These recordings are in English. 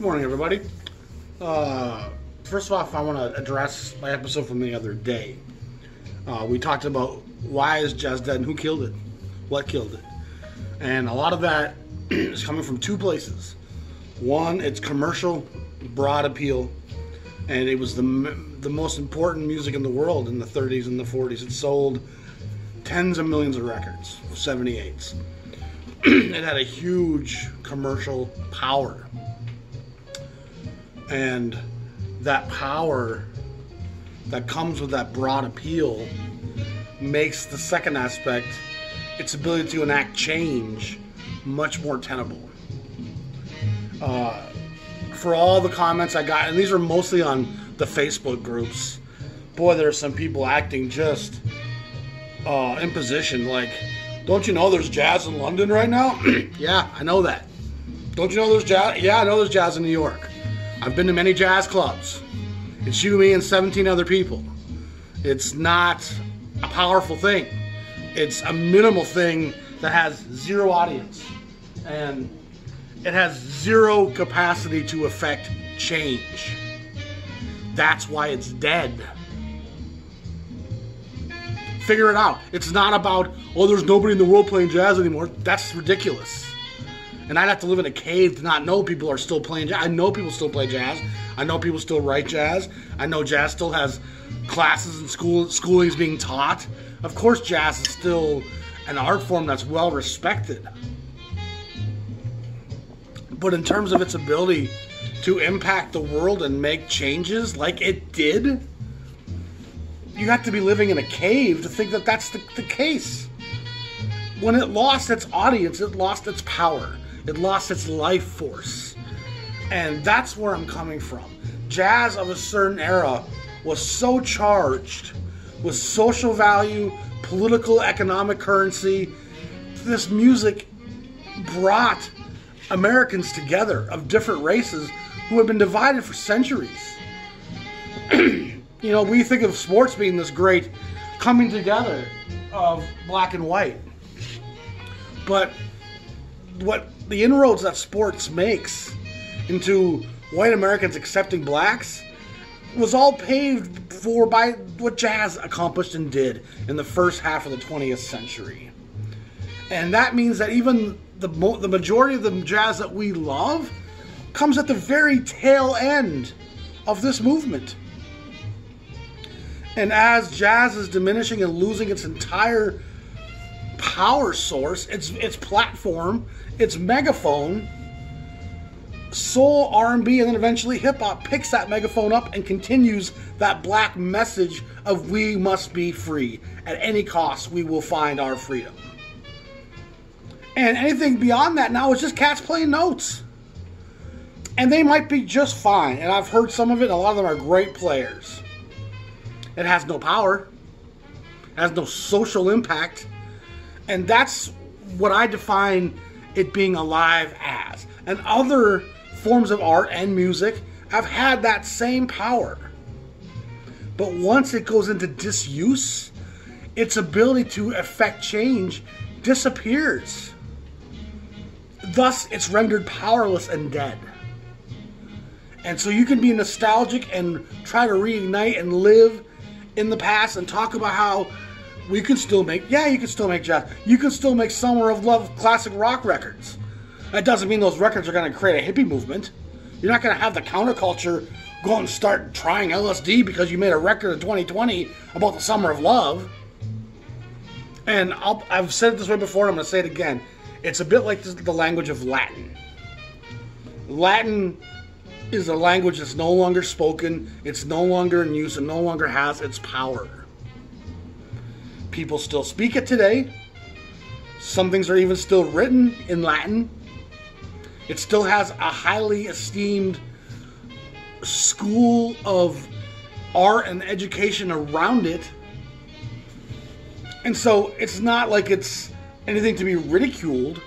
Good morning, everybody. Uh, first off, I want to address my episode from the other day. Uh, we talked about why is jazz dead and who killed it, what killed it, and a lot of that is coming from two places. One, it's commercial, broad appeal, and it was the the most important music in the world in the 30s and the 40s. It sold tens of millions of records, 78s. it had a huge commercial power. And that power that comes with that broad appeal makes the second aspect, its ability to enact change, much more tenable. Uh, for all the comments I got, and these are mostly on the Facebook groups, boy, there are some people acting just uh, in position. Like, don't you know there's jazz in London right now? yeah, I know that. Don't you know there's jazz? Yeah, I know there's jazz in New York. I've been to many jazz clubs. It's you, me, and 17 other people. It's not a powerful thing. It's a minimal thing that has zero audience. And it has zero capacity to affect change. That's why it's dead. Figure it out. It's not about, oh, there's nobody in the world playing jazz anymore. That's ridiculous. And I'd have to live in a cave to not know people are still playing jazz. I know people still play jazz. I know people still write jazz. I know jazz still has classes and school schoolings being taught. Of course, jazz is still an art form that's well respected. But in terms of its ability to impact the world and make changes like it did, you have to be living in a cave to think that that's the, the case. When it lost its audience, it lost its power, it lost its life force. And that's where I'm coming from. Jazz of a certain era was so charged with social value, political, economic currency. This music brought Americans together of different races who have been divided for centuries. you know, we think of sports being this great coming together of black and white. But what the inroads that sports makes into white Americans accepting blacks was all paved for by what jazz accomplished and did in the first half of the 20th century. And that means that even the, the majority of the jazz that we love comes at the very tail end of this movement. And as jazz is diminishing and losing its entire power source, its its platform, its megaphone, soul, R&B, and then eventually hip hop picks that megaphone up and continues that black message of we must be free at any cost. We will find our freedom. And anything beyond that now is just cats playing notes. And they might be just fine. And I've heard some of it, and a lot of them are great players. It has no power, it has no social impact. And that's what I define it being alive as. And other forms of art and music have had that same power. But once it goes into disuse, its ability to affect change disappears. Thus, it's rendered powerless and dead. And so you can be nostalgic and try to reignite and live in the past and talk about how we can still make, yeah, you can still make jazz. You can still make Summer of Love classic rock records. That doesn't mean those records are going to create a hippie movement. You're not going to have the counterculture go and start trying LSD because you made a record in 2020 about the Summer of Love. And i have said it this way before, and I'm going to say it again. It's a bit like the language of Latin. Latin is a language that's no longer spoken, it's no longer in use, and no longer has its power. People still speak it today. Some things are even still written in Latin. It still has a highly esteemed school of art and education around it. And so it's not like it's anything to be ridiculed,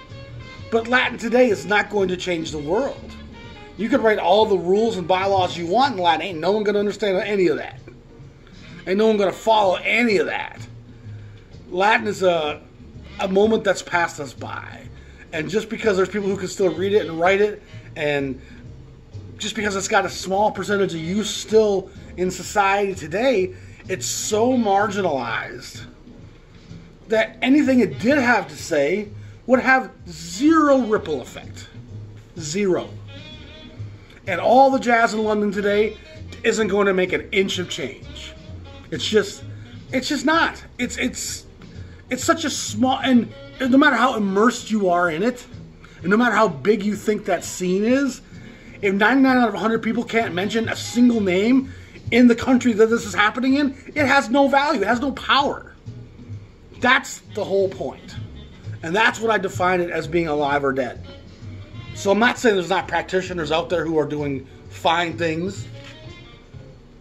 but Latin today is not going to change the world. You could write all the rules and bylaws you want in Latin. Ain't no one going to understand any of that. Ain't no one going to follow any of that. Latin is a, a moment that's passed us by. And just because there's people who can still read it and write it and just because it's got a small percentage of use still in society today, it's so marginalized that anything it did have to say would have zero ripple effect. Zero. And all the jazz in London today isn't going to make an inch of change. It's just it's just not. It's it's it's such a small and no matter how immersed you are in it, and no matter how big you think that scene is, if 99 out of 100 people can't mention a single name in the country that this is happening in, it has no value. It has no power. That's the whole point. And that's what I define it as being alive or dead. So I'm not saying there's not practitioners out there who are doing fine things.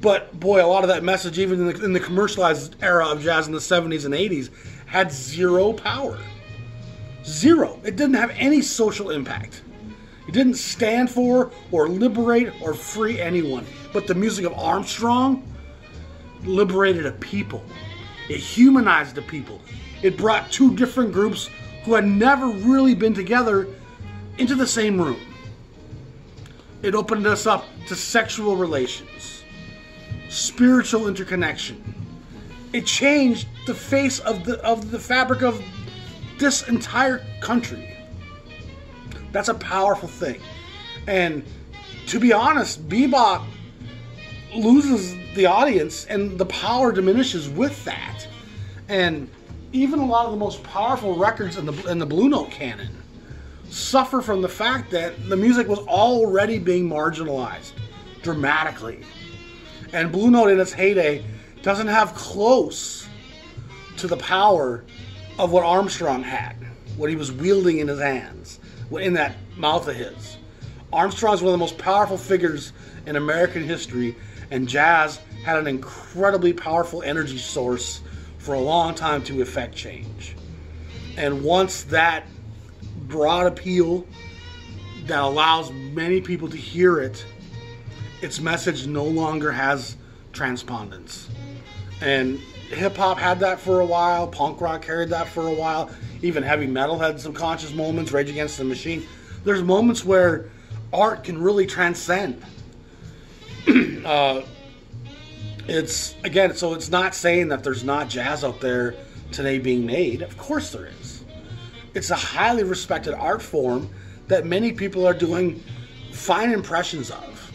But boy, a lot of that message, even in the, in the commercialized era of jazz in the 70s and 80s, had zero power. Zero. It didn't have any social impact. It didn't stand for or liberate or free anyone. But the music of Armstrong liberated a people. It humanized a people. It brought two different groups who had never really been together into the same room. It opened us up to sexual relations, spiritual interconnection. It changed the face of the of the fabric of this entire country. That's a powerful thing. And to be honest, bebop loses the audience and the power diminishes with that. And even a lot of the most powerful records in the in the Blue Note canon suffer from the fact that the music was already being marginalized dramatically. And Blue Note in its heyday doesn't have close to the power of what Armstrong had, what he was wielding in his hands, what in that mouth of his. Armstrong's one of the most powerful figures in American history, and jazz had an incredibly powerful energy source for a long time to effect change. And once that broad appeal that allows many people to hear it, its message no longer has transpondence. And hip hop had that for a while, punk rock carried that for a while, even heavy metal had some conscious moments, Rage Against the Machine. There's moments where art can really transcend. uh, it's again, so it's not saying that there's not jazz out there today being made. Of course there is. It's a highly respected art form that many people are doing fine impressions of.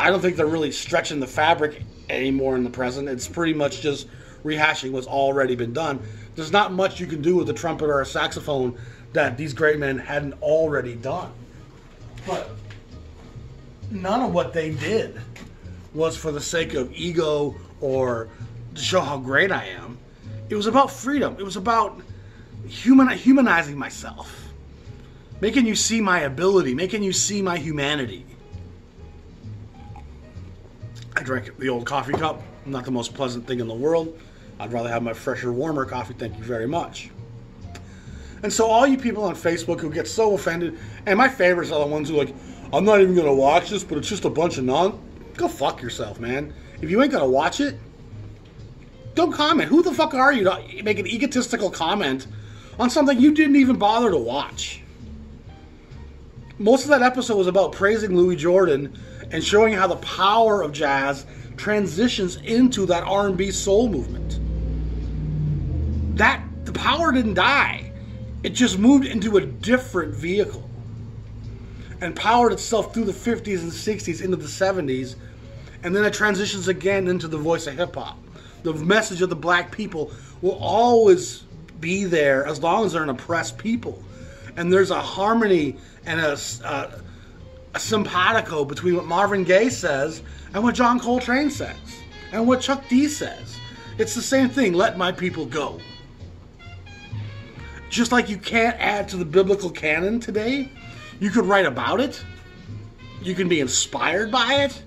I don't think they're really stretching the fabric anymore in the present. It's pretty much just rehashing what's already been done. There's not much you can do with a trumpet or a saxophone that these great men hadn't already done. But none of what they did was for the sake of ego or to show how great I am. It was about freedom. It was about human, humanizing myself, making you see my ability, making you see my humanity. I drank the old coffee cup. Not the most pleasant thing in the world. I'd rather have my fresher, warmer coffee. Thank you very much. And so, all you people on Facebook who get so offended, and my favorites are the ones who like, I'm not even gonna watch this, but it's just a bunch of non. Go fuck yourself, man. If you ain't gonna watch it, don't comment. Who the fuck are you to make an egotistical comment on something you didn't even bother to watch? Most of that episode was about praising Louis Jordan and showing how the power of jazz transitions into that R&B soul movement. That the power didn't die. It just moved into a different vehicle and powered itself through the 50s and 60s into the 70s and then it transitions again into the voice of hip hop. The message of the black people will always be there as long as they're an oppressed people. And there's a harmony and a, a, a simpatico between what Marvin Gaye says and what John Coltrane says and what Chuck D says. It's the same thing. Let my people go. Just like you can't add to the biblical canon today, you could write about it, you can be inspired by it,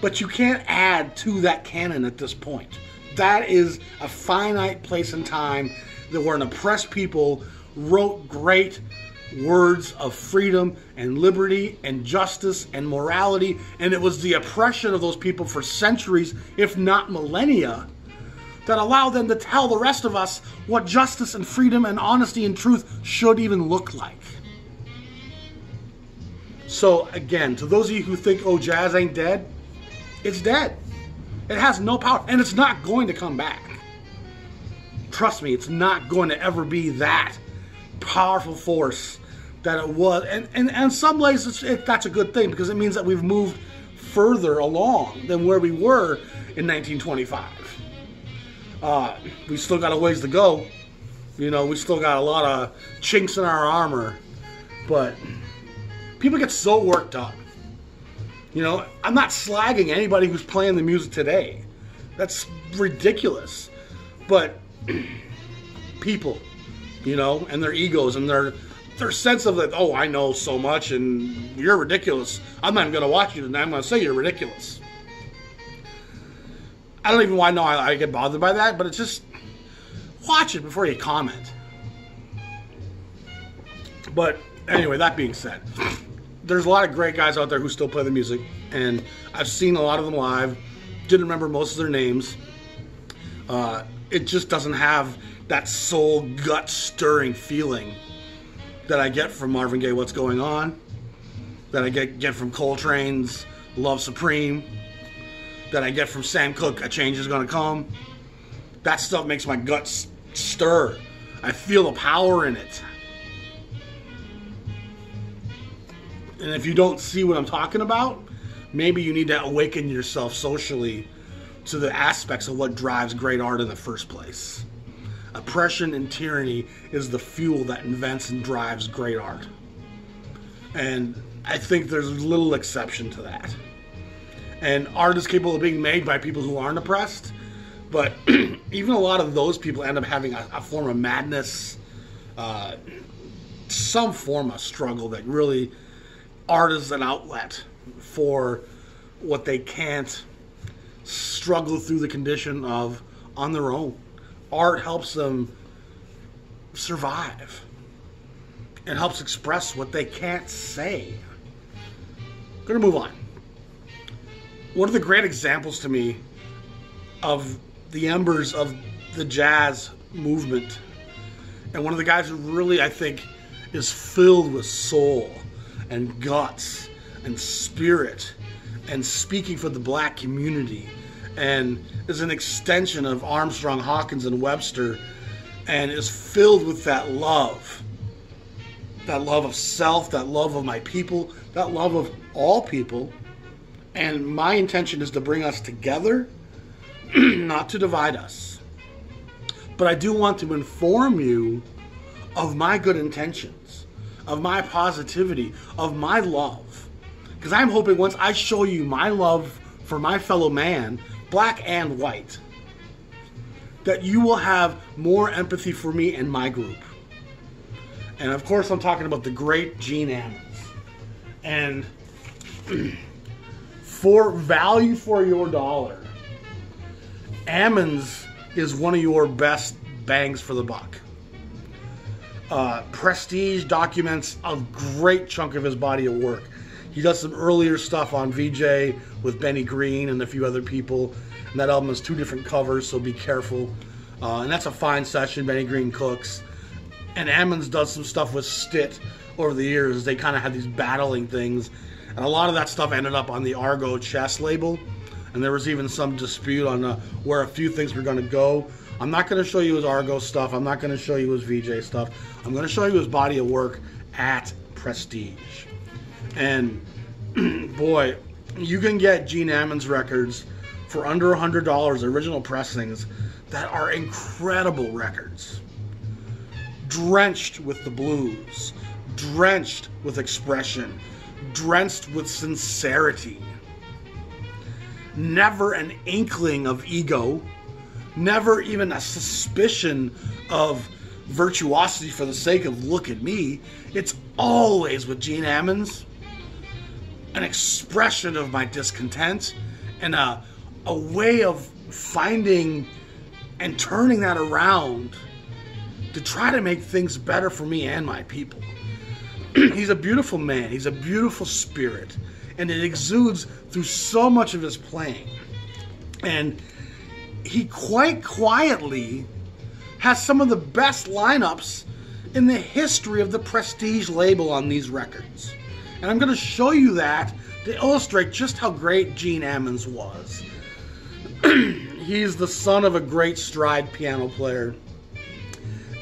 but you can't add to that canon at this point. That is a finite place and time that where an oppressed people wrote great words of freedom and liberty and justice and morality. And it was the oppression of those people for centuries, if not millennia, that allowed them to tell the rest of us what justice and freedom and honesty and truth should even look like. So again, to those of you who think, oh, jazz ain't dead, it's dead. It has no power, and it's not going to come back. Trust me, it's not going to ever be that powerful force that it was. And, and, and some ways, it, that's a good thing because it means that we've moved further along than where we were in 1925. Uh, we still got a ways to go. You know, we still got a lot of chinks in our armor, but people get so worked up. You know, I'm not slagging anybody who's playing the music today. That's ridiculous. But people, you know, and their egos and their their sense of that, oh, I know so much and you're ridiculous. I'm not even going to watch you and I'm going to say you're ridiculous. I don't even want to know I, I get bothered by that, but it's just watch it before you comment. But anyway, that being said, there's a lot of great guys out there who still play the music, and I've seen a lot of them live. Didn't remember most of their names. Uh, it just doesn't have that soul gut stirring feeling that I get from Marvin Gaye. What's going on? That I get get from Coltrane's Love Supreme. That I get from Sam Cooke. A change is gonna come. That stuff makes my guts stir. I feel the power in it. And if you don't see what I'm talking about, maybe you need to awaken yourself socially to the aspects of what drives great art in the first place. Oppression and tyranny is the fuel that invents and drives great art. And I think there's little exception to that. And art is capable of being made by people who aren't oppressed, but even a lot of those people end up having a, a form of madness, uh, some form of struggle that really art is an outlet for what they can't struggle through the condition of on their own. Art helps them survive. It helps express what they can't say. I'm Gonna move on. One of the great examples to me of the embers of the jazz movement, and one of the guys who really, I think, is filled with soul and guts and spirit and speaking for the black community and is an extension of Armstrong, Hawkins, and Webster and is filled with that love. That love of self, that love of my people, that love of all people. And my intention is to bring us together, not to divide us. But I do want to inform you of my good intentions, of my positivity, of my love. Because I'm hoping once I show you my love for my fellow man, black and white, that you will have more empathy for me and my group. And of course, I'm talking about the great Gene Ammons. And for value for your dollar, Ammons is one of your best bangs for the buck. Uh, Prestige documents a great chunk of his body of work. He does some earlier stuff on Vee-Jay with Benny Green and a few other people. And that album has two different covers, so be careful. Uh, and that's a fine session. Benny Green cooks. And Ammons does some stuff with Stitt over the years. They kind of had these battling things. And a lot of that stuff ended up on the Argo chess label. And there was even some dispute on uh, where a few things were going to go. I'm not going to show you his Argo stuff. I'm not going to show you his Vee-Jay stuff. I'm going to show you his body of work at Prestige. And boy, you can get Gene Ammons records for under $100, original pressings, that are incredible records. Drenched with the blues, drenched with expression, drenched with sincerity. Never an inkling of ego, never even a suspicion of virtuosity for the sake of look at me. It's always with Gene Ammons an expression of my discontent and a, a way of finding and turning that around to try to make things better for me and my people. He's a beautiful man, he's a beautiful spirit, and it exudes through so much of his playing. And he quite quietly has some of the best lineups in the history of the prestige label on these records. And I'm going to show you that to illustrate just how great Gene Ammons was. He's the son of a great stride piano player.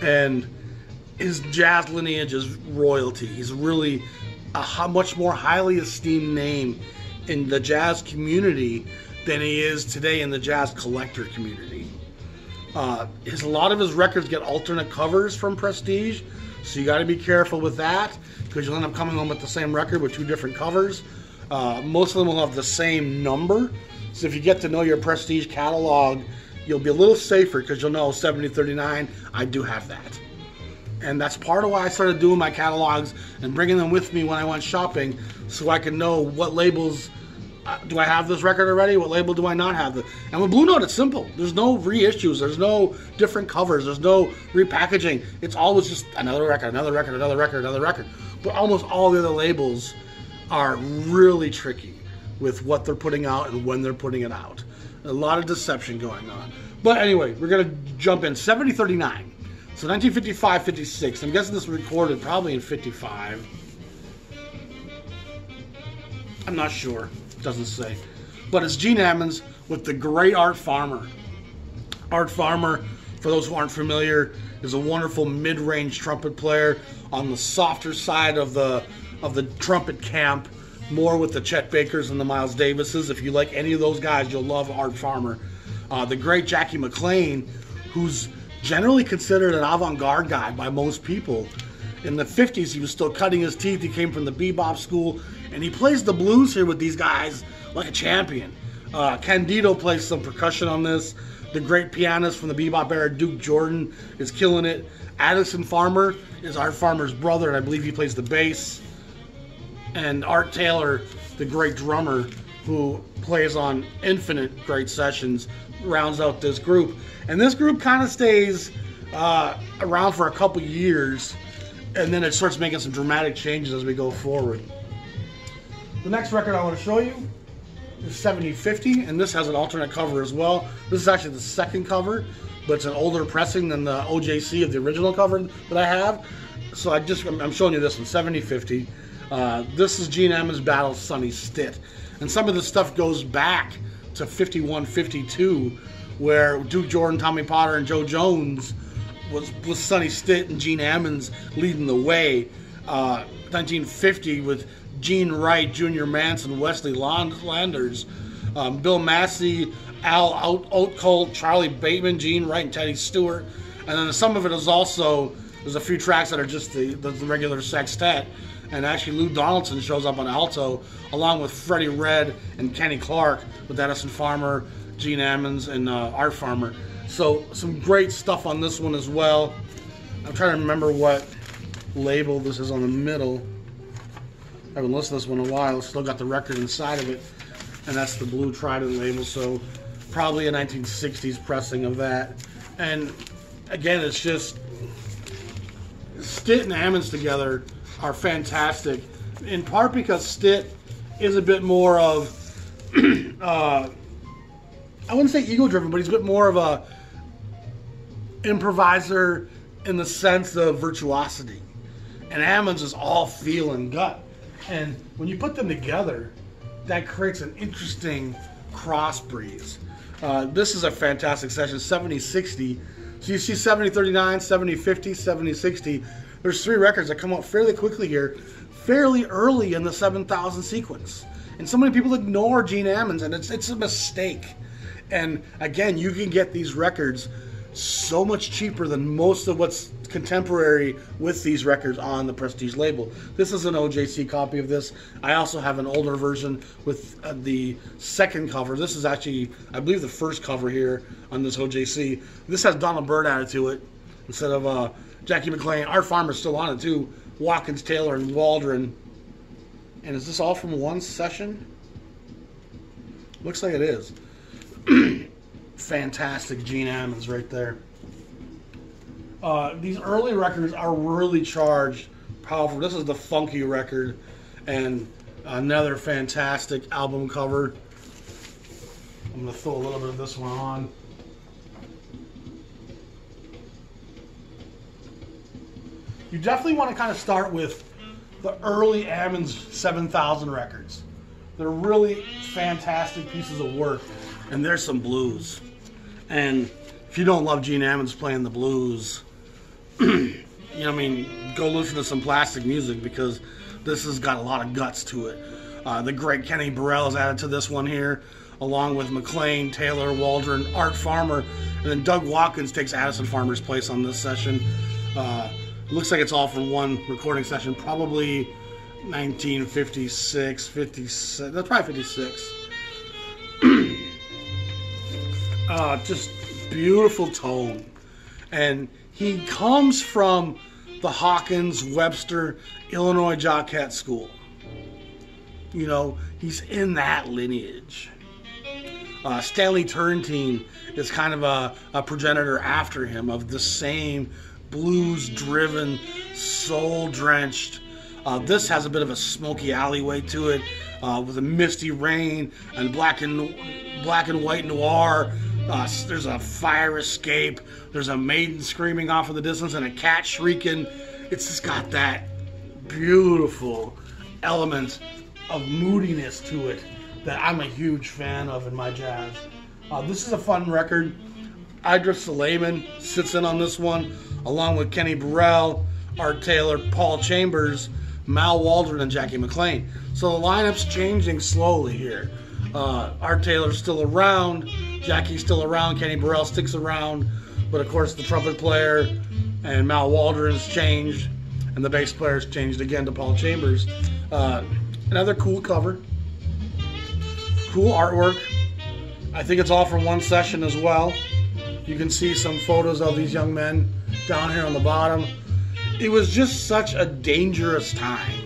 And his jazz lineage is royalty. He's really a much more highly esteemed name in the jazz community than he is today in the jazz collector community. Uh, his a lot of his records get alternate covers from Prestige, so you got to be careful with that because you'll end up coming home with the same record with two different covers. Uh, most of them will have the same number, so if you get to know your Prestige catalog, you'll be a little safer because you'll know 7039. I do have that. And that's part of why I started doing my catalogs and bringing them with me when I went shopping so I can know what labels Uh, do I have this record already? What label do I not have? And with Blue Note, it's simple. There's no reissues. There's no different covers. There's no repackaging. It's always just another record, another record, another record, another record. But almost all the other labels are really tricky with what they're putting out and when they're putting it out. A lot of deception going on. But anyway, we're going to jump in. 7039. So 1955 56. I'm guessing this was recorded probably in 55. I'm not sure doesn't say. But it's Gene Ammons with the great Art Farmer. Art Farmer, for those who aren't familiar, is a wonderful mid-range trumpet player on the softer side of the of the trumpet camp, more with the Chet Bakers and the Miles Davises. If you like any of those guys, you'll love Art Farmer. Uh, the great Jackie McLean, who's generally considered an avant-garde guy by most people. In the 50s, he was still cutting his teeth. He came from the bebop school and he plays the blues here with these guys like a champion. Uh, Candido plays some percussion on this. The great pianist from the bebop era, Duke Jordan, is killing it. Addison Farmer is Art Farmer's brother, and I believe he plays the bass. And Art Taylor, the great drummer, who plays on infinite great sessions, rounds out this group. And this group kind of stays uh, around for a couple years, and then it starts making some dramatic changes as we go forward. The next record I want to show you is 7050, and this has an alternate cover as well. This is actually the second cover, but it's an older pressing than the OJC of the original cover that I have. So I just I'm showing you this one, 7050. Uh, this is Gene Ammons' Battle Sonny Stitt, and some of the stuff goes back to 51, 52, where Duke Jordan, Tommy Potter, and Joe Jones was was Sonny Stitt and Gene Ammons leading the way. Uh, 1950 with Gene Wright, Junior Manson, Wesley Landers, um, Bill Massey, Al Oatkalt, Charlie Bateman, Gene Wright, and Teddy Stewart. And then some of it is also, there's a few tracks that are just the, the regular sextet. And actually, Lou Donaldson shows up on alto, along with Freddie Redd and Kenny Clarke, with Addison Farmer, Gene Ammons, and uh, Art Farmer. So, some great stuff on this one as well. I'm trying to remember what label this is on the middle. I haven't listened to this one in a while. Still got the record inside of it, and that's the Blue Trident label. So probably a 1960s pressing of that. And again, it's just Stitt and Ammons together are fantastic. In part because Stitt is a bit more of uh, I wouldn't say ego driven, but he's a bit more of a improviser in the sense of virtuosity. And Ammons is all feel and gut. And when you put them together, that creates an interesting cross breeze. Uh, this is a fantastic session, 70 60. So you see 70 39, 70 50, 70 60. There's three records that come out fairly quickly here, fairly early in the 7000 sequence. And so many people ignore Gene Ammons, and it's, it's a mistake. And again, you can get these records so much cheaper than most of what's contemporary with these records on the Prestige label. This is an OJC copy of this. I also have an older version with uh, the second cover. This is actually, I believe, the first cover here on this OJC. This has Donald Byrd added to it instead of uh, Jackie McLean. Art Farmer's still on it too. Watkins, Taylor, and Waldron. And is this all from one session? Looks like it is. fantastic Gene Ammons right there. Uh, these early records are really charged, powerful. This is the funky record, and another fantastic album cover. I'm gonna throw a little bit of this one on. You definitely want to kind of start with the early Ammons 7000 records. They're really fantastic pieces of work, and there's some blues. And if you don't love Gene Ammons playing the blues, you know, I mean, go listen to some plastic music because this has got a lot of guts to it. Uh, the great Kenny Burrell is added to this one here, along with McLean, Taylor, Waldron, Art Farmer, and then Doug Watkins takes Addison Farmer's place on this session. Uh, looks like it's all from one recording session, probably 1956, 56. That's probably 56. Uh, just beautiful tone, and he comes from the Hawkins Webster Illinois Jacquet School. You know, he's in that lineage. Uh, Stanley Turrentine is kind of a, a progenitor after him of the same blues driven, soul drenched. Uh, this has a bit of a smoky alleyway to it, uh, with a misty rain and black and black and white noir. Uh, there's a fire escape. There's a maiden screaming off in the distance and a cat shrieking. It's just got that beautiful element of moodiness to it that I'm a huge fan of in my jazz. Uh, this is a fun record. Idris Suleiman sits in on this one, along with Kenny Burrell, Art Taylor, Paul Chambers, Mal Waldron, and Jackie McLean. So the lineup's changing slowly here. Uh, Art Taylor's still around, Jackie's still around, Kenny Burrell sticks around, but of course the trumpet player and Mal Waldron's changed, and the bass player's changed again to Paul Chambers. Uh, another cool cover, cool artwork. I think it's all from one session as well. You can see some photos of these young men down here on the bottom. It was just such a dangerous time.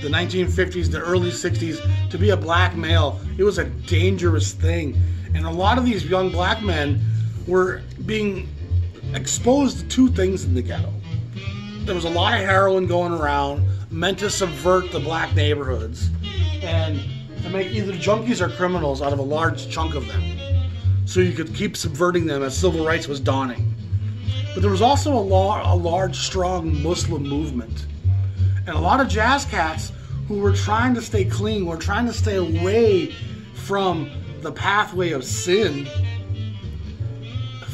The 1950s, the early 60s, to be a black male, it was a dangerous thing. And a lot of these young black men were being exposed to two things in the ghetto. There was a lot of heroin going around, meant to subvert the black neighborhoods, and to make either junkies or criminals out of a large chunk of them. So you could keep subverting them as civil rights was dawning. But there was also a, la- a large, strong Muslim movement. And a lot of jazz cats who were trying to stay clean, were trying to stay away from the pathway of sin,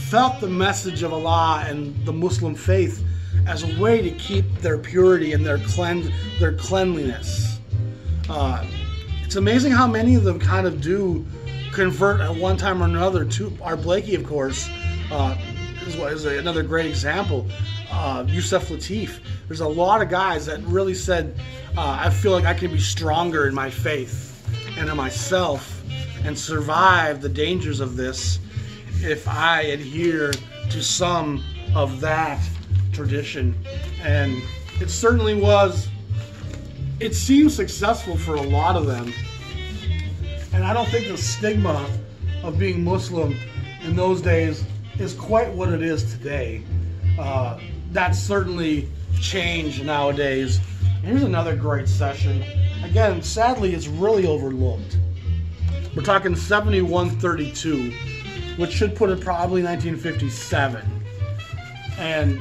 felt the message of Allah and the Muslim faith as a way to keep their purity and their clean their cleanliness. Uh, it's amazing how many of them kind of do convert at one time or another to Art Blakey, of course, uh, is, is another great example. Uh, Yusef Lateef. There's a lot of guys that really said, uh, I feel like I can be stronger in my faith and in myself and survive the dangers of this if I adhere to some of that tradition. And it certainly was, it seemed successful for a lot of them. And I don't think the stigma of being Muslim in those days is quite what it is today. Uh, that's certainly changed nowadays. Here's another great session. Again, sadly, it's really overlooked. We're talking 7132, which should put it probably 1957. And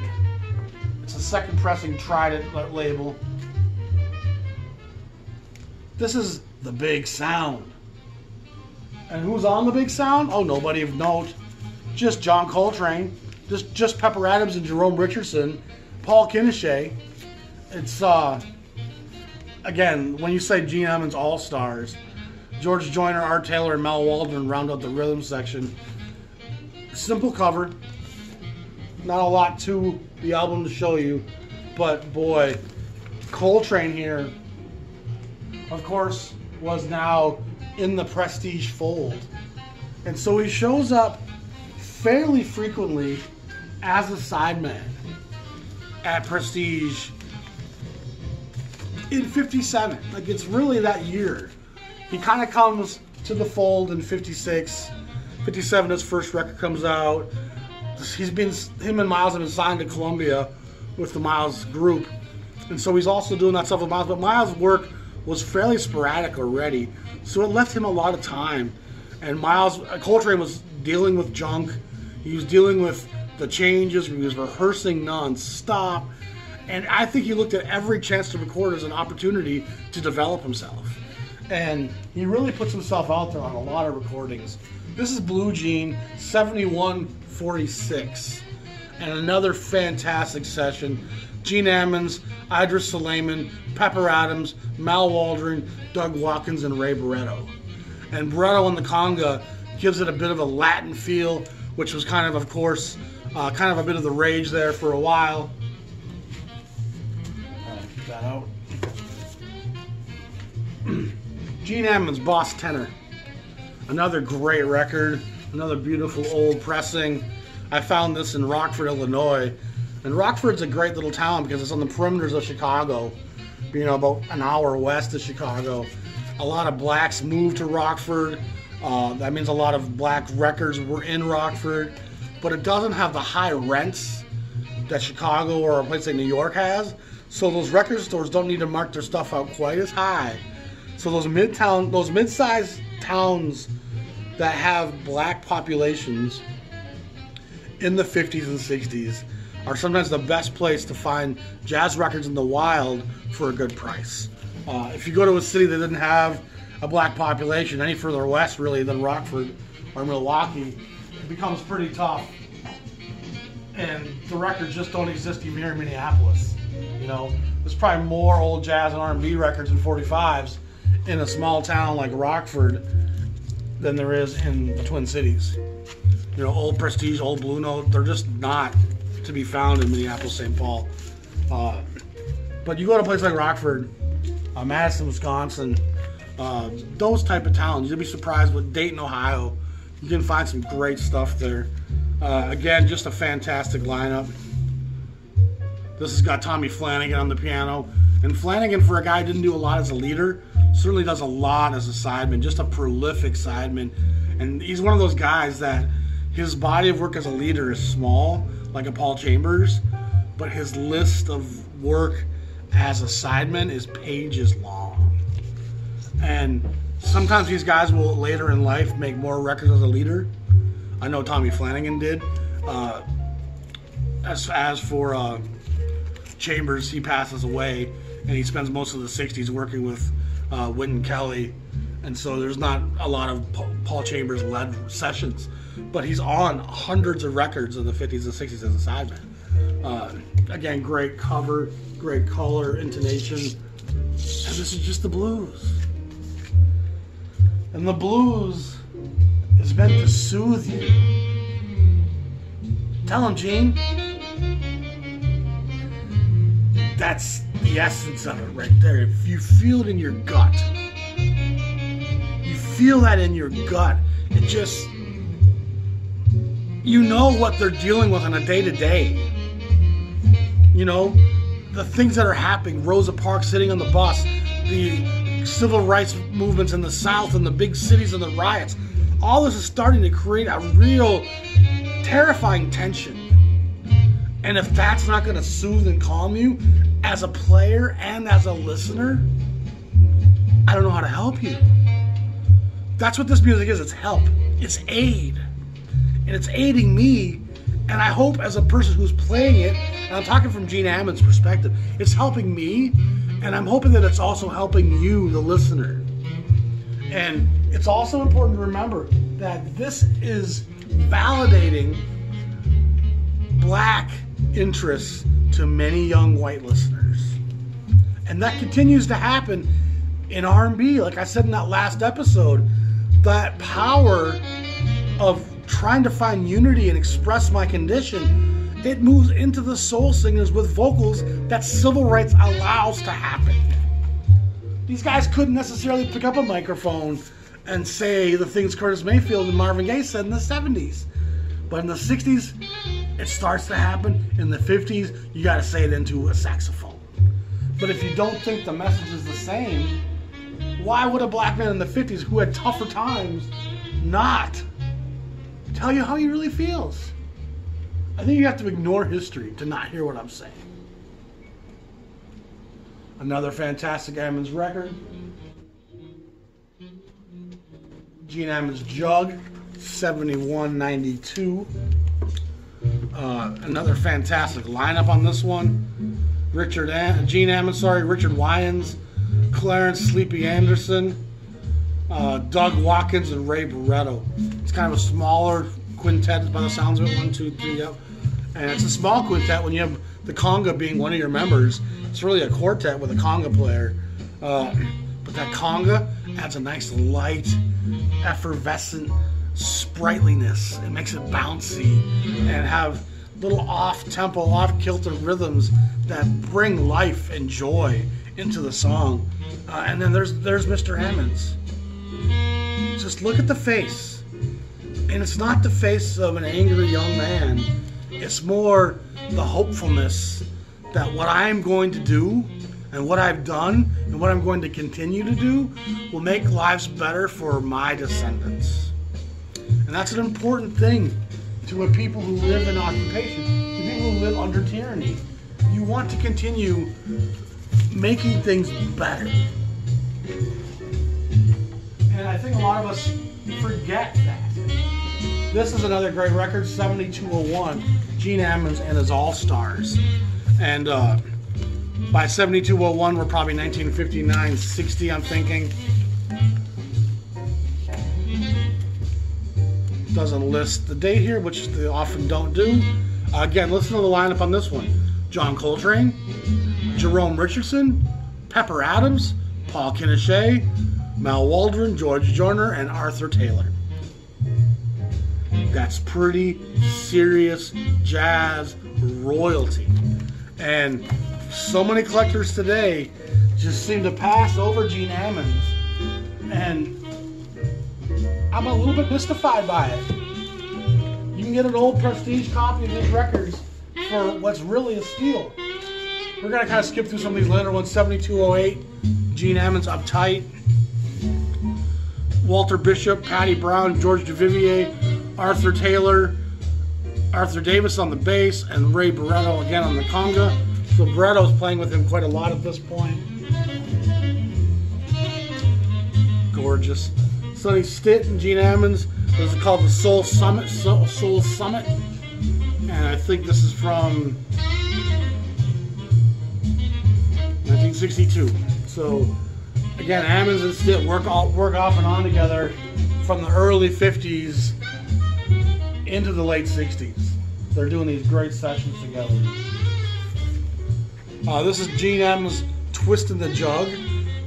it's a second pressing Trident label. This is the big sound. And who's on the big sound? Oh, nobody of note. Just John Coltrane, just just Pepper Adams and Jerome Richardson, Paul Quinichette. It's uh again when you say Gene Ammons All Stars, George Joyner, Art Taylor, and Mal Waldron round out the rhythm section. Simple cover, not a lot to the album to show you, but boy, Coltrane here, of course, was now in the prestige fold. And so he shows up fairly frequently as a sideman at Prestige in 57. Like it's really that year. He kind of comes to the fold in 56. 57, his first record comes out. He's been, him and Miles have been signed to Columbia with the Miles group. And so he's also doing that stuff with Miles. But Miles' work was fairly sporadic already. So it left him a lot of time. And Miles, uh, Coltrane was dealing with junk. He was dealing with the changes. He was rehearsing nonstop. And I think he looked at every chance to record as an opportunity to develop himself. And he really puts himself out there on a lot of recordings. This is Blue Gene 7146. And another fantastic session. Gene Ammons, Idris Suleiman, Pepper Adams, Mal Waldron, Doug Watkins, and Ray Barretto. And Barretto on the conga gives it a bit of a Latin feel, which was kind of, of course, uh, kind of a bit of the rage there for a while. Get that out. Gene Ammons, Boss Tenor. Another great record, another beautiful old pressing. I found this in Rockford, Illinois. And Rockford's a great little town because it's on the perimeters of Chicago, you know, about an hour west of Chicago. A lot of blacks moved to Rockford. Uh, that means a lot of black records were in Rockford, but it doesn't have the high rents that Chicago or a place like New York has. So those record stores don't need to mark their stuff out quite as high. So those midtown, those mid-sized towns that have black populations in the 50s and 60s are sometimes the best place to find jazz records in the wild for a good price. Uh, if you go to a city that didn't have a black population any further west, really, than Rockford or Milwaukee, it becomes pretty tough. And the records just don't exist even here in Minneapolis. You know, there's probably more old jazz and R&B records and 45s in a small town like Rockford than there is in the Twin Cities. You know, old Prestige, old Blue Note, they're just not to be found in Minneapolis, St. Paul. Uh, but you go to a place like Rockford, uh, Madison, Wisconsin, uh, those type of towns, you'll be surprised with Dayton, Ohio. You can find some great stuff there. Uh, again, just a fantastic lineup. This has got Tommy Flanagan on the piano. And Flanagan, for a guy who didn't do a lot as a leader, certainly does a lot as a sideman, just a prolific sideman. And he's one of those guys that his body of work as a leader is small, like a Paul Chambers, but his list of work as a sideman is pages long. And sometimes these guys will later in life make more records as a leader. I know Tommy Flanagan did. Uh, as, as for uh, Chambers, he passes away and he spends most of the 60s working with uh, Wynton Kelly. And so there's not a lot of Paul Chambers led sessions but he's on hundreds of records in the 50s and 60s as a sideman. Uh, again, great cover, great color, intonation, and this is just the blues. And the blues is meant to soothe you. Tell him, Gene. That's the essence of it right there. If you feel it in your gut, you feel that in your gut. It just you know what they're dealing with on a day to day. You know, the things that are happening, Rosa Parks sitting on the bus, the civil rights movements in the South and the big cities and the riots. All this is starting to create a real terrifying tension. And if that's not going to soothe and calm you as a player and as a listener, I don't know how to help you. That's what this music is it's help, it's aid and it's aiding me. And I hope, as a person who's playing it, and I'm talking from Gene Ammons' perspective, it's helping me, and I'm hoping that it's also helping you, the listener. And it's also important to remember that this is validating black interests to many young white listeners. And that continues to happen in R&B. Like I said in that last episode, that power of trying to find unity and express my condition, it moves into the soul singers with vocals that civil rights allows to happen. These guys couldn't necessarily pick up a microphone and say the things Curtis Mayfield and Marvin Gaye said in the 70s. But in the 60s, it starts to happen. In the 50s, you got to say it into a saxophone. But if you don't think the message is the same, why would a black man in the 50s who had tougher times not tell you how he really feels. I think you have to ignore history to not hear what I'm saying. Another fantastic Ammons record. Gene Ammons Jug, 7192. Uh, another fantastic lineup on this one. Richard An- Gene Ammons, sorry, Richard Wyans, Clarence Sleepy Anderson, uh, Doug Watkins, and Ray Barretto. It's kind of a smaller quintet by the sounds of it. One, two, three, yep. And it's a small quintet when you have the conga being one of your members. It's really a quartet with a conga player. Uh, but that conga adds a nice light, effervescent sprightliness. It makes it bouncy and have little off-tempo, off-kilter rhythms that bring life and joy into the song. Uh, and then there's there's Mr. Ammons. Just look at the face, and it's not the face of an angry young man. It's more the hopefulness that what I'm going to do and what I've done and what I'm going to continue to do will make lives better for my descendants. And that's an important thing to a people who live in occupation, to people who live under tyranny. You want to continue making things better. And I think a lot of us forget that. This is another great record, 7201, Gene Ammons and his All Stars. And uh, by 7201, we're probably 1959, 60, I'm thinking. Doesn't list the date here, which they often don't do. Uh, again, listen to the lineup on this one John Coltrane, Jerome Richardson, Pepper Adams, Paul Quinichette, Mal Waldron, George Joyner, and Arthur Taylor. That's pretty serious jazz royalty. And so many collectors today just seem to pass over Gene Ammons. And I'm a little bit mystified by it. You can get an old prestige copy of his records for what's really a steal. We're going to kind of skip through some of these later ones 7208, Gene Ammons Uptight, Walter Bishop, Patti Bown, George Duvivier, Arthur Taylor, Arthur Davis on the bass, and Ray Barretto again on the conga. So Barretto's playing with him quite a lot at this point. Gorgeous. Sonny Stitt and Gene Ammons. This is called the Soul Summit. Soul, Soul Summit. And I think this is from 1962. So again, Ammons and Stitt work all, work off and on together from the early 50s into the late 60s. They're doing these great sessions together. Uh, this is Gene Ammons' Twisting the Jug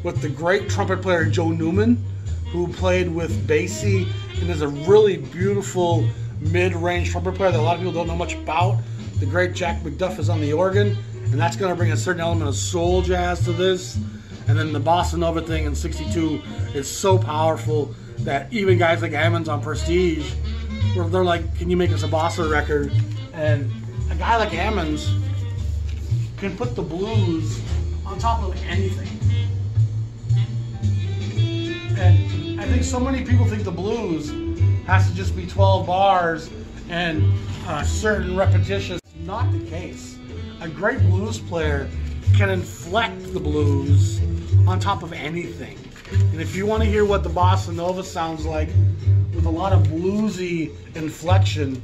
with the great trumpet player Joe Newman, who played with Basie and is a really beautiful mid-range trumpet player that a lot of people don't know much about. The great Jack McDuff is on the organ, and that's going to bring a certain element of soul jazz to this. And then the bossa nova thing in '62 is so powerful that even guys like Ammons on Prestige, where they're like, "Can you make us a bossa record?" And a guy like Ammons can put the blues on top of anything. I think so many people think the blues has to just be 12 bars and uh, certain repetitions. Not the case. A great blues player can inflect the blues on top of anything. And if you want to hear what the bossa nova sounds like with a lot of bluesy inflection,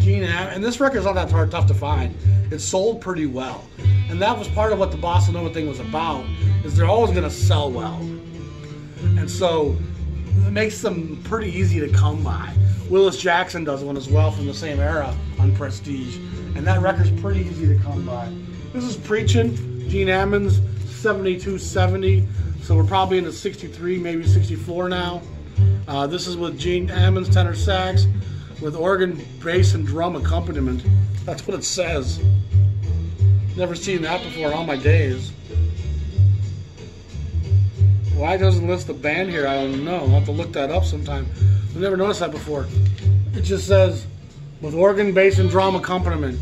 Gene and this record's not that hard, tough to find. It sold pretty well, and that was part of what the bossa nova thing was about. Is they're always going to sell well, and so makes them pretty easy to come by. Willis Jackson does one as well from the same era on Prestige, and that record's pretty easy to come by. This is Preaching, Gene Ammons, 7270, so we're probably into 63, maybe 64 now. Uh, this is with Gene Ammons tenor sax with organ, bass, and drum accompaniment. That's what it says. Never seen that before in all my days. Why doesn't list the band here? I don't know. I'll have to look that up sometime. I've never noticed that before. It just says with organ, bass, and drum accompaniment.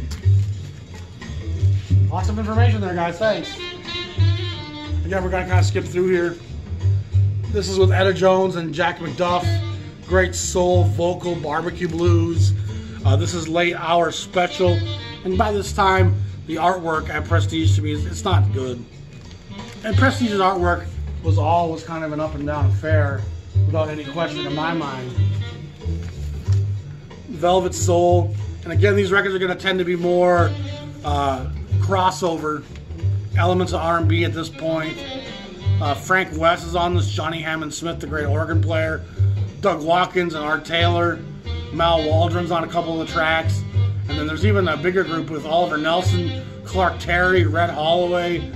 Lots of information there, guys. Thanks. Again, we're going to kind of skip through here. This is with Etta Jones and Jack McDuff. Great soul, vocal, barbecue blues. Uh, this is late hour special. And by this time, the artwork at Prestige to me, it's not good. And Prestige's artwork was always kind of an up and down affair, without any question in my mind. Velvet Soul. And again, these records are going to tend to be more uh, crossover elements of R&B at this point. Uh, Frank Wess is on this. Johnny Hammond Smith, the great organ player. Doug Watkins and Art Taylor. Mal Waldron's on a couple of the tracks. And then there's even a bigger group with Oliver Nelson, Clark Terry, Red Holloway.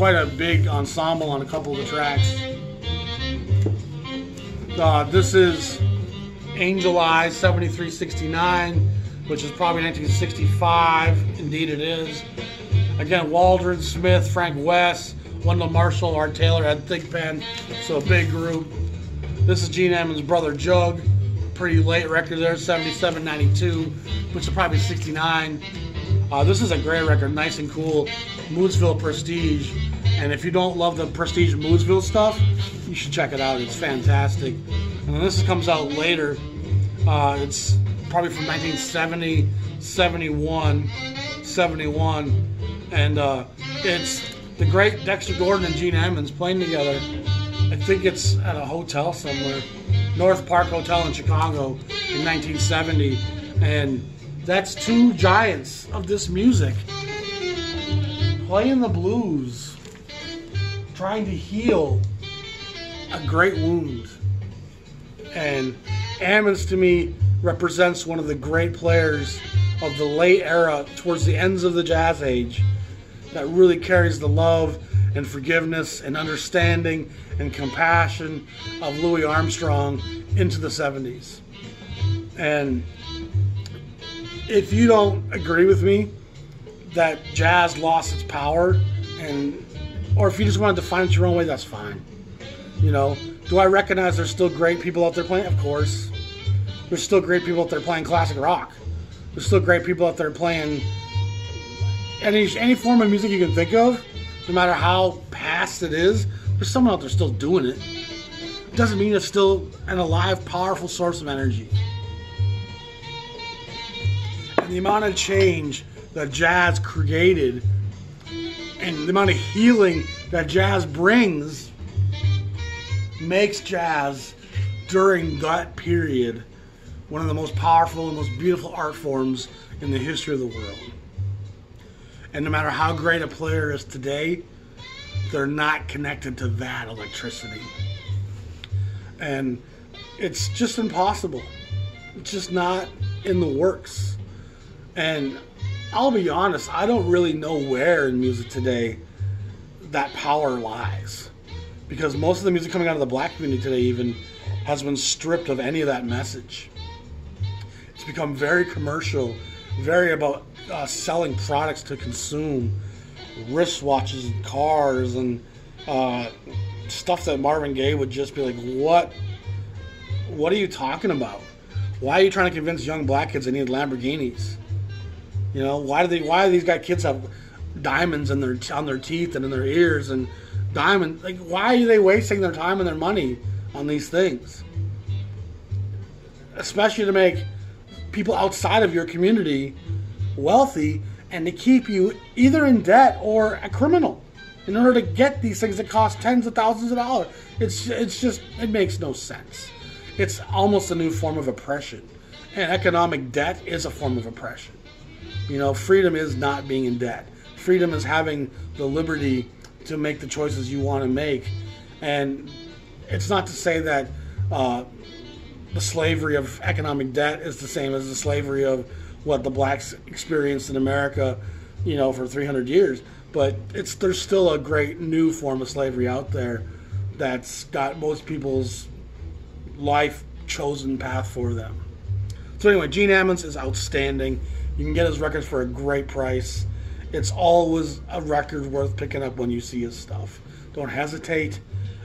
Quite a big ensemble on a couple of the tracks. Uh, this is Angel Eyes 7369, which is probably 1965. Indeed, it is. Again, Waldron, Smith, Frank Wess, Wendell Marshall, Art Taylor Ed Thigpen, so a big group. This is Gene Ammons' brother Jug. Pretty late record there, 7792, which is probably 69. Uh, this is a great record, nice and cool. Moodsville Prestige. And if you don't love the Prestige Moodsville stuff, you should check it out. It's fantastic. And then this comes out later. Uh, it's probably from 1970, 71, 71. And uh, it's the great Dexter Gordon and Gene Ammons playing together. I think it's at a hotel somewhere, North Park Hotel in Chicago in 1970. And that's two giants of this music playing the blues, trying to heal a great wound. And Ammons to me represents one of the great players of the late era towards the ends of the jazz age that really carries the love and forgiveness and understanding and compassion of Louis Armstrong into the 70s. And if you don't agree with me that jazz lost its power and or if you just want to define it your own way, that's fine. You know, do I recognize there's still great people out there playing? Of course. There's still great people out there playing classic rock. There's still great people out there playing any any form of music you can think of, no matter how past it is. There's someone out there still doing it. It doesn't mean it's still an alive, powerful source of energy. The amount of change that jazz created and the amount of healing that jazz brings makes jazz during that period one of the most powerful and most beautiful art forms in the history of the world. And no matter how great a player is today, they're not connected to that electricity. And it's just impossible. It's just not in the works. And I'll be honest, I don't really know where in music today that power lies. Because most of the music coming out of the black community today, even, has been stripped of any of that message. It's become very commercial, very about uh, selling products to consume, wristwatches and cars and uh, stuff that Marvin Gaye would just be like, "What? What are you talking about? Why are you trying to convince young black kids they need Lamborghinis? You know, why do they? Why do these guys kids have diamonds in their on their teeth and in their ears and diamonds? Like, why are they wasting their time and their money on these things? Especially to make people outside of your community wealthy and to keep you either in debt or a criminal in order to get these things that cost tens of thousands of dollars. It's it's just it makes no sense. It's almost a new form of oppression. And economic debt is a form of oppression. You know, freedom is not being in debt. Freedom is having the liberty to make the choices you want to make. And it's not to say that uh, the slavery of economic debt is the same as the slavery of what the blacks experienced in America, you know, for 300 years. But it's there's still a great new form of slavery out there that's got most people's life chosen path for them. So anyway, Gene Ammons is outstanding. You can get his records for a great price. It's always a record worth picking up when you see his stuff. Don't hesitate.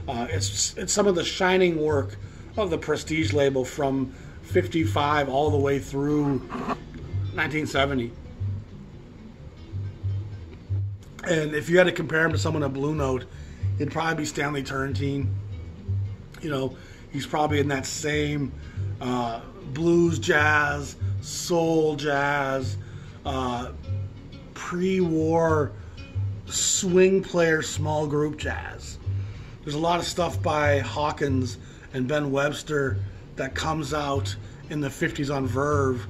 Uh, it's it's some of the shining work of the Prestige label from 55 all the way through 1970. And if you had to compare him to someone at Blue Note, it'd probably be Stanley Turrentine. You know, he's probably in that same uh, blues jazz, soul jazz, uh, pre war swing player small group jazz. There's a lot of stuff by Hawkins and Ben Webster that comes out in the 50s on Verve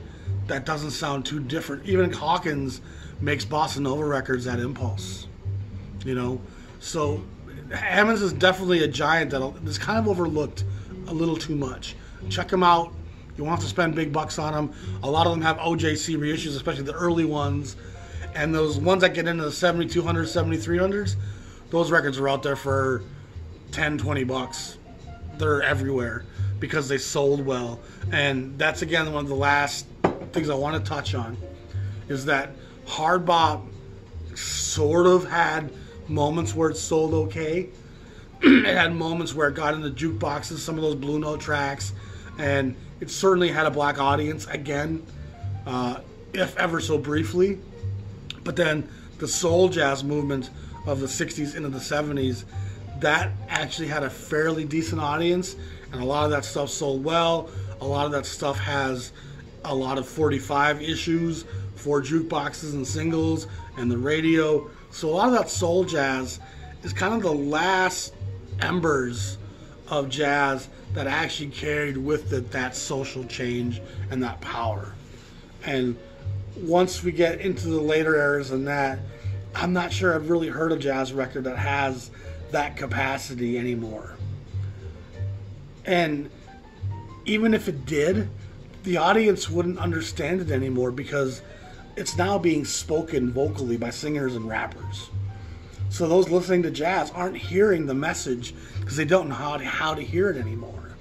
that doesn't sound too different. Even Hawkins makes bossa nova records at Impulse. You know, so Ammons is definitely a giant that is kind of overlooked a little too much. Check him out. You won't have to spend big bucks on them. A lot of them have OJC reissues, especially the early ones. And those ones that get into the 7200s, 7300s, those records are out there for 10, 20 bucks. They're everywhere because they sold well. And that's again one of the last things I want to touch on is that hard bop sort of had moments where it sold okay. it had moments where it got into jukeboxes, some of those blue note tracks, and it certainly had a black audience again, uh, if ever so briefly. But then the soul jazz movement of the 60s into the 70s, that actually had a fairly decent audience, and a lot of that stuff sold well. A lot of that stuff has a lot of 45 issues for jukeboxes and singles and the radio. So a lot of that soul jazz is kind of the last embers of jazz that actually carried with it that social change and that power. And once we get into the later eras and that, I'm not sure I've really heard a jazz record that has that capacity anymore. And even if it did, the audience wouldn't understand it anymore because it's now being spoken vocally by singers and rappers. So those listening to jazz aren't hearing the message because they don't know how to, how to hear it anymore.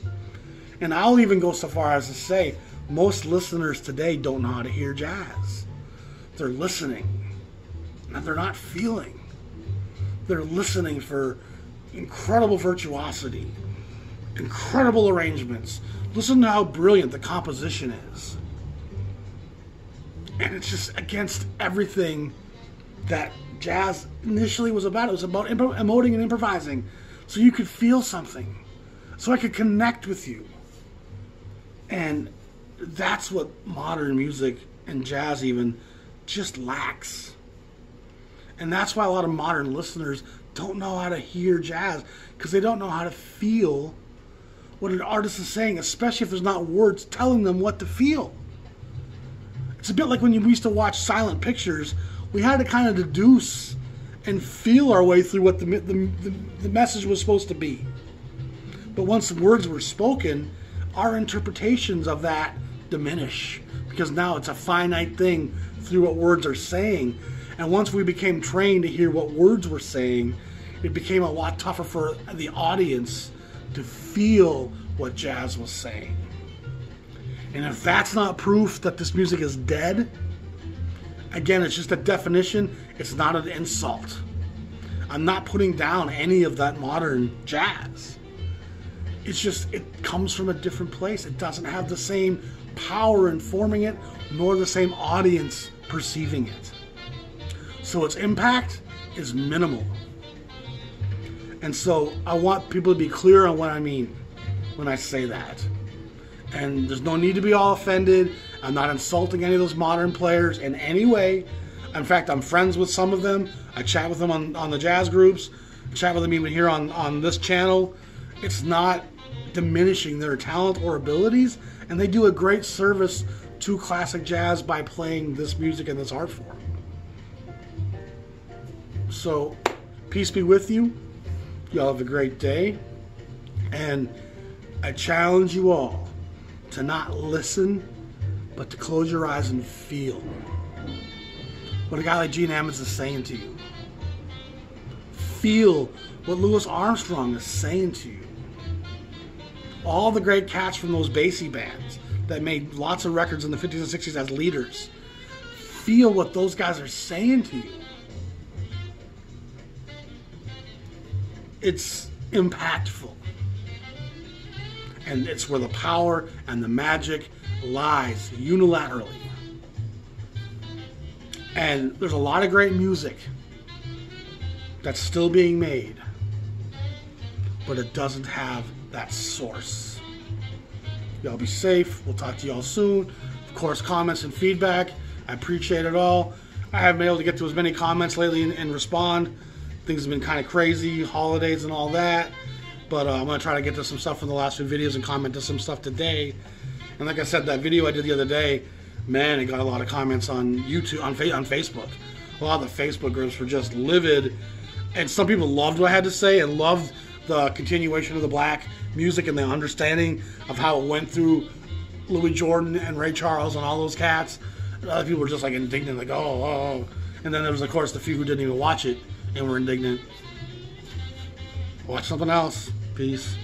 And I'll even go so far as to say most listeners today don't know how to hear jazz. They're listening, and they're not feeling. They're listening for incredible virtuosity, incredible arrangements. Listen to how brilliant the composition is and it's just against everything that jazz initially was about. It was about emoting and improvising, so you could feel something, so I could connect with you, and that's what modern music and jazz even just lacks. And that's why a lot of modern listeners don't know how to hear jazz because they don't know how to feel what an artist is saying, especially if there's not words telling them what to feel. It's a bit like when you used to watch silent pictures. We had to kind of deduce and feel our way through what the, the, the, the message was supposed to be. But once the words were spoken, our interpretations of that diminish because now it's a finite thing through what words are saying. And once we became trained to hear what words were saying, it became a lot tougher for the audience to feel what jazz was saying. And if that's not proof that this music is dead, again, it's just a definition, it's not an insult. I'm not putting down any of that modern jazz. It's just, it comes from a different place. It doesn't have the same power informing it, nor the same audience perceiving it. So its impact is minimal. And so I want people to be clear on what I mean when I say that and there's no need to be all offended. I'm not insulting any of those modern players in any way. In fact, I'm friends with some of them. I chat with them on, on the jazz groups, chat with them even here on, on this channel. It's not diminishing their talent or abilities, and they do a great service to classic jazz by playing this music and this art form. So, peace be with you. Y'all have a great day. And I challenge you all to not listen, but to close your eyes and feel what a guy like Gene Ammons is saying to you. Feel what Louis Armstrong is saying to you. All the great cats from those Basie bands that made lots of records in the 50s and 60s as leaders. Feel what those guys are saying to you. It's impactful and it's where the power and the magic lies unilaterally. And there's a lot of great music that's still being made, but it doesn't have that source. Y'all be safe. We'll talk to y'all soon. Of course, comments and feedback. I appreciate it all. I haven't been able to get to as many comments lately and, and respond. Things have been kind of crazy, holidays and all that. But uh, I'm going to try to get to some stuff from the last few videos and comment to some stuff today. And like I said, that video I did the other day, man, it got a lot of comments on YouTube, on, fa- on Facebook. A lot of the Facebook groups were just livid and some people loved what I had to say and loved the continuation of the black music and the understanding of how it went through Louis Jordan and Ray Charles and all those cats. And other people were just like indignant, like, oh, oh, oh. And then there was, of course, the few who didn't even watch it and were indignant. Watch something else. Peace.